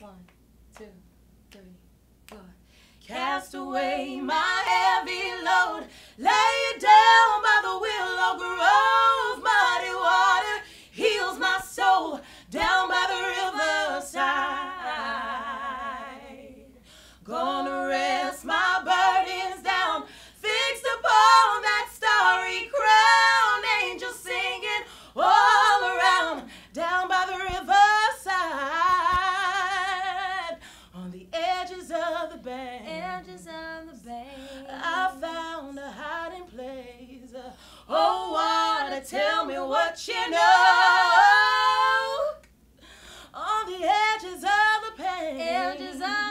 One, two, three, four. Cast away my heavy load, lay it down by the willow grove. Muddy water heals my soul down by the riverside. Gonna bank. Edges of the bank. I found a hiding place. Oh, oh wanna tell me what you know. On the edges of the pain. Edges of